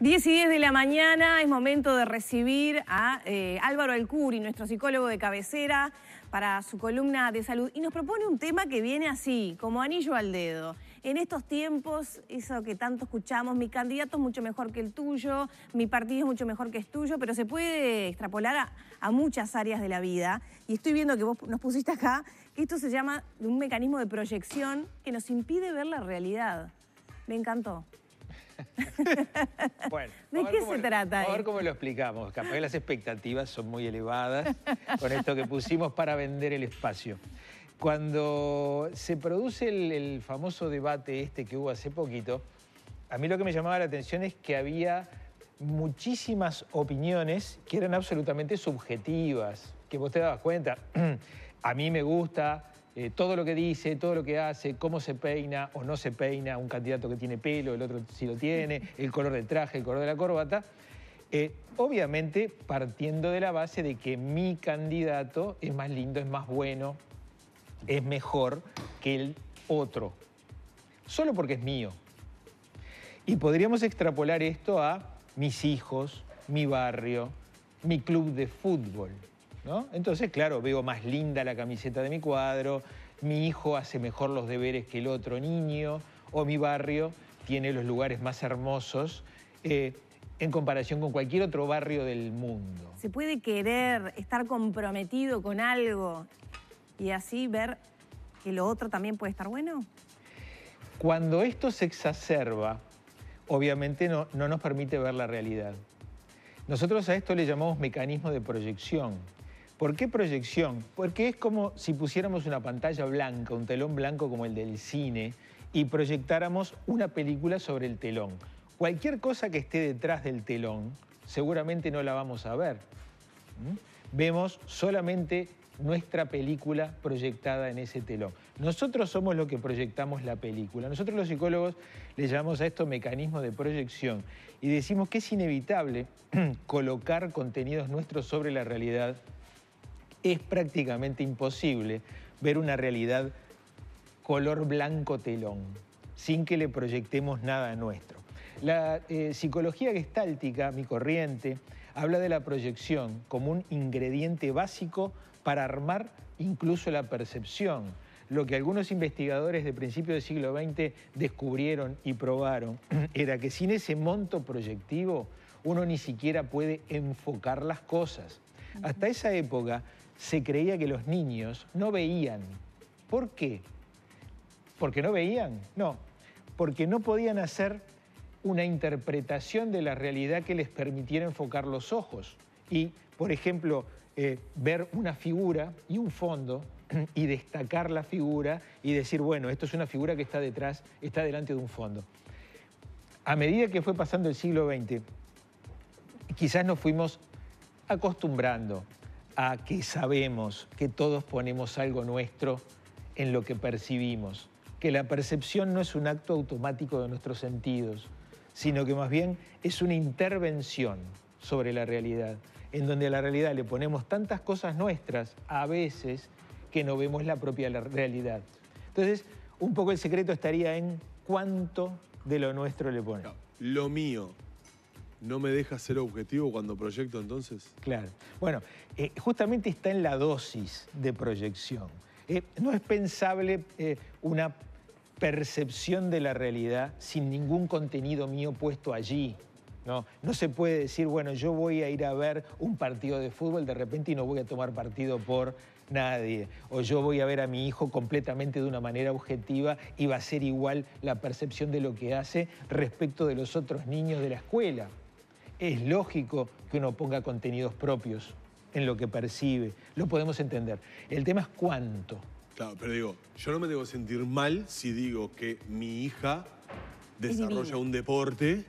10 y 10 de la mañana es momento de recibir a eh, Álvaro Alcuri, nuestro psicólogo de cabecera, para su columna de salud. Y nos propone un tema que viene así, como anillo al dedo. En estos tiempos, eso que tanto escuchamos, mi candidato es mucho mejor que el tuyo, mi partido es mucho mejor que el tuyo, pero se puede extrapolar a, a muchas áreas de la vida. Y estoy viendo que vos nos pusiste acá, que esto se llama un mecanismo de proyección que nos impide ver la realidad. Me encantó. Bueno, ¿De qué cómo se lo- trata a ver cómo lo explicamos. Capaz que las expectativas son muy elevadas con esto que pusimos para vender el espacio. Cuando se produce el, el famoso debate este que hubo hace poquito, a mí lo que me llamaba la atención es que había muchísimas opiniones que eran absolutamente subjetivas, que vos te dabas cuenta. A mí me gusta eh, todo lo que dice, todo lo que hace, cómo se peina o no se peina, un candidato que tiene pelo, el otro sí lo tiene, el color del traje, el color de la corbata. Eh, obviamente partiendo de la base de que mi candidato es más lindo, es más bueno, es mejor que el otro, solo porque es mío. Y podríamos extrapolar esto a mis hijos, mi barrio, mi club de fútbol. ¿No? Entonces, claro, veo más linda la camiseta de mi cuadro, mi hijo hace mejor los deberes que el otro niño, o mi barrio tiene los lugares más hermosos eh, en comparación con cualquier otro barrio del mundo. Se puede querer estar comprometido con algo y así ver que lo otro también puede estar bueno. Cuando esto se exacerba, obviamente no, no nos permite ver la realidad. Nosotros a esto le llamamos mecanismo de proyección. ¿Por qué proyección? Porque es como si pusiéramos una pantalla blanca, un telón blanco como el del cine, y proyectáramos una película sobre el telón. Cualquier cosa que esté detrás del telón, seguramente no la vamos a ver. ¿Mm? Vemos solamente nuestra película proyectada en ese telón. Nosotros somos los que proyectamos la película. Nosotros los psicólogos le llamamos a esto mecanismo de proyección y decimos que es inevitable colocar contenidos nuestros sobre la realidad. Es prácticamente imposible ver una realidad color blanco telón, sin que le proyectemos nada nuestro. La eh, psicología gestáltica, mi corriente, habla de la proyección como un ingrediente básico para armar incluso la percepción. Lo que algunos investigadores de principios del siglo XX descubrieron y probaron era que sin ese monto proyectivo uno ni siquiera puede enfocar las cosas. Hasta esa época se creía que los niños no veían. ¿Por qué? ¿Porque no veían? No, porque no podían hacer una interpretación de la realidad que les permitiera enfocar los ojos. Y, por ejemplo, eh, ver una figura y un fondo y destacar la figura y decir, bueno, esto es una figura que está detrás, está delante de un fondo. A medida que fue pasando el siglo XX, quizás nos fuimos acostumbrando a que sabemos que todos ponemos algo nuestro en lo que percibimos, que la percepción no es un acto automático de nuestros sentidos, sino que más bien es una intervención sobre la realidad, en donde a la realidad le ponemos tantas cosas nuestras a veces que no vemos la propia realidad. Entonces, un poco el secreto estaría en cuánto de lo nuestro le ponemos. Lo mío no me deja ser objetivo cuando proyecto entonces. Claro. Bueno, eh, justamente está en la dosis de proyección. Eh, no es pensable eh, una percepción de la realidad sin ningún contenido mío puesto allí. ¿no? no se puede decir, bueno, yo voy a ir a ver un partido de fútbol de repente y no voy a tomar partido por nadie. O yo voy a ver a mi hijo completamente de una manera objetiva y va a ser igual la percepción de lo que hace respecto de los otros niños de la escuela. Es lógico que uno ponga contenidos propios en lo que percibe, lo podemos entender. El tema es cuánto. Claro, pero digo, yo no me debo sentir mal si digo que mi hija desarrolla un deporte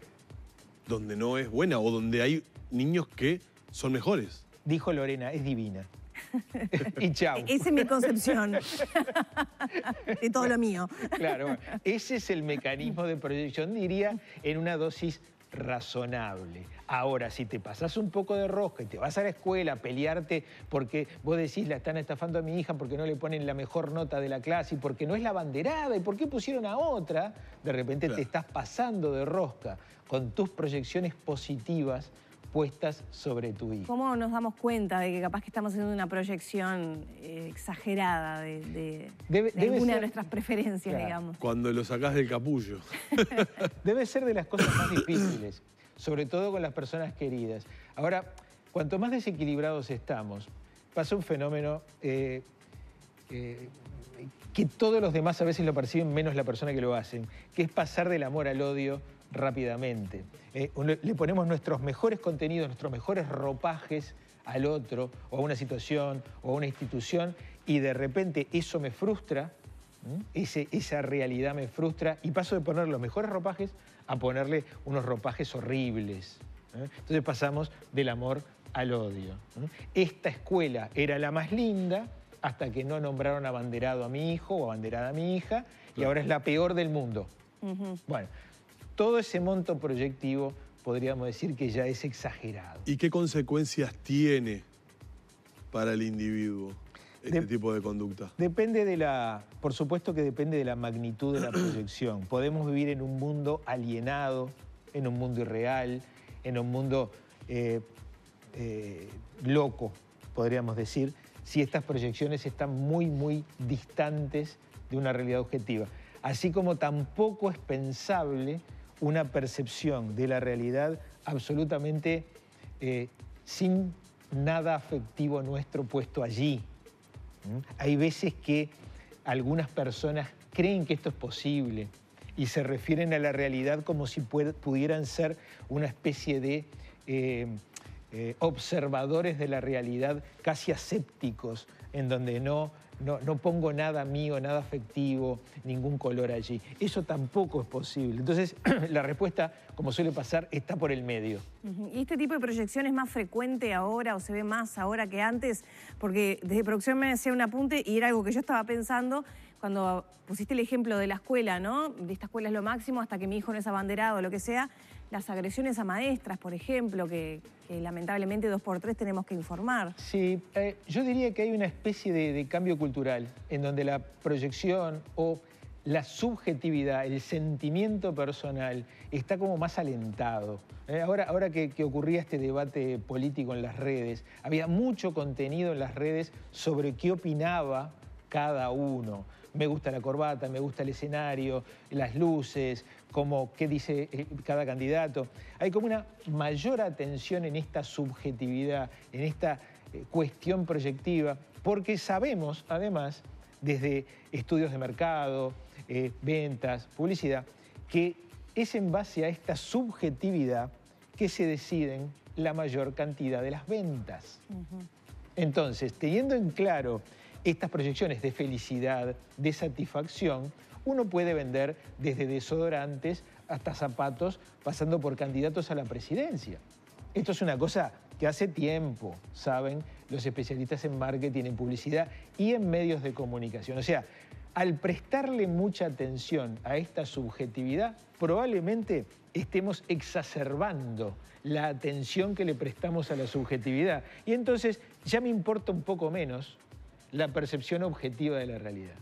donde no es buena o donde hay niños que son mejores. Dijo Lorena, es divina. y chau. Esa es mi concepción de todo lo mío. Claro, bueno, ese es el mecanismo de proyección, diría, en una dosis razonable. Ahora, si te pasas un poco de rosca y te vas a la escuela a pelearte porque vos decís la están estafando a mi hija porque no le ponen la mejor nota de la clase y porque no es la banderada y por qué pusieron a otra, de repente te estás pasando de rosca con tus proyecciones positivas puestas sobre tu hijo. ¿Cómo nos damos cuenta de que capaz que estamos haciendo una proyección eh, exagerada de, alguna de nuestras preferencias, digamos? Cuando lo sacás del capullo. debe ser de las cosas más difíciles, sobre todo con las personas queridas. Ahora, cuanto más desequilibrados estamos, pasa un fenómeno eh, eh, que todos los demás a veces lo perciben menos la persona que lo hacen, que es pasar del amor al odio rápidamente. Eh, le ponemos nuestros mejores contenidos, nuestros mejores ropajes al otro, o a una situación, o a una institución, y de repente eso me frustra, esa realidad me frustra, y paso de poner los mejores ropajes a ponerle unos ropajes horribles. ¿eh? Entonces pasamos del amor al odio. Esta escuela era la más linda hasta que no nombraron abanderado a mi hijo o abanderada a mi hija, y ahora es la peor del mundo. Bueno, todo ese monto proyectivo podríamos decir que ya es exagerado. ¿Y qué consecuencias tiene para el individuo este tipo de conducta? Depende de la, por supuesto que depende de la magnitud de la proyección. Podemos vivir en un mundo alienado, en un mundo irreal, en un mundo eh, eh, loco, podríamos decir, si estas proyecciones están muy, muy distantes de una realidad objetiva. Así como tampoco es pensable una percepción de la realidad absolutamente eh, sin nada afectivo nuestro puesto allí. Hay veces que algunas personas creen que esto es posible y se refieren a la realidad como si pudieran ser una especie de eh, eh, observadores de la realidad casi asépticos, en donde no no, pongo nada mío, nada afectivo, ningún color allí. Eso tampoco es posible. Entonces, la respuesta, como suele pasar, está por el medio. ¿Y este tipo de proyección es más frecuente ahora o se ve más ahora que antes? Porque desde producción me decía un apunte y era algo que yo estaba pensando cuando pusiste el ejemplo de la escuela, ¿no? De esta escuela es lo máximo hasta que mi hijo no es abanderado o lo que sea las agresiones a maestras, por ejemplo, que, lamentablemente dos por tres tenemos que informar. Sí, eh, yo diría que hay una especie de, cambio cultural en donde la proyección o la subjetividad, el sentimiento personal está como más alentado. Eh, ahora, ahora que, que, ocurría este debate político en las redes, había mucho contenido en las redes sobre qué opinaba cada uno me gusta la corbata, me gusta el escenario, las luces, como qué dice eh, cada candidato. Hay como una mayor atención en esta subjetividad, en esta eh, cuestión proyectiva, porque sabemos, además, desde estudios de mercado, eh, ventas, publicidad, que es en base a esta subjetividad que se deciden la mayor cantidad de las ventas. Entonces, teniendo en claro estas proyecciones de felicidad, de satisfacción, uno puede vender desde desodorantes hasta zapatos, pasando por candidatos a la presidencia. Esto es una cosa que hace tiempo saben los especialistas en marketing, en publicidad y en medios de comunicación. O sea, al prestarle mucha atención a esta subjetividad, probablemente estemos exacerbando la atención que le prestamos a la subjetividad. Y entonces ya me importa un poco menos la percepción objetiva de la realidad.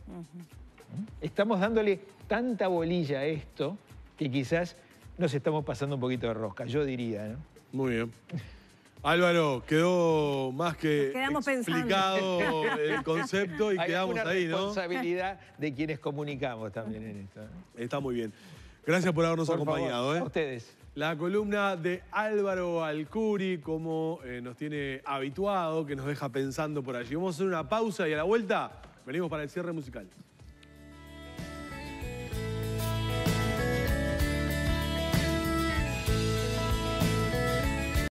Estamos dándole tanta bolilla a esto que quizás nos estamos pasando un poquito de rosca, yo diría. ¿no? Muy bien. Álvaro, quedó más que explicado el concepto y quedamos ahí, ¿no? responsabilidad de quienes comunicamos también en esto. Está muy bien. Gracias por habernos acompañado. ¿eh? A ustedes. La columna de Álvaro Alcuri, como eh, nos tiene habituado, que nos deja pensando por allí. Vamos a hacer una pausa y a la vuelta venimos para el cierre musical.